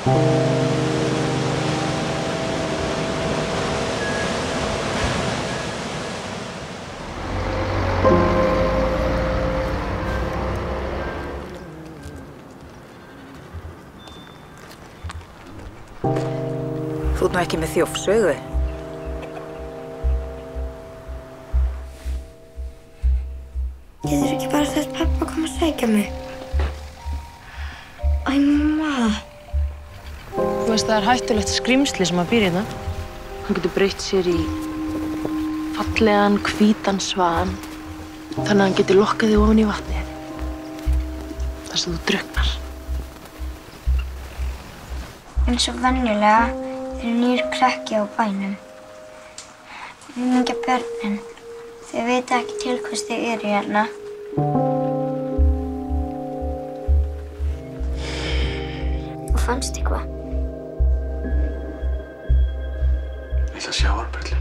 Þú ert nú ekki með þjófsögu. Getur ekki bara þess pappa koma að sækja mig? Veist það er hættulegt skrimsli sem að býr hérna. Hann getur breytt sér í fallegan, hvítan svan þannig að hann getur lokkað þig ofan í vatnið. Þar sem þú druknar. eins og venjulega er nýr krakki á bænum. Mingja börnin, þau vita ekki til hvers þau eru hérna. Og fannst eitthvað? Ég ætla að sjá árbyrli.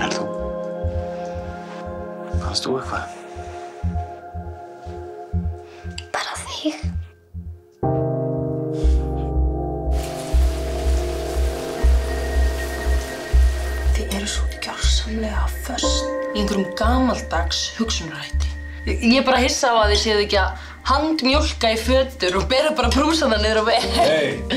En þú? Fannst þú eitthvað? Bara þig. Þið eru svo gjörsamlega först í einhverjum gamaldags hugsunarhætti. Ég er bara hissa á að þið séu ekki að handmjólka í fötur og bera bara brúsana niður á veg. Hei,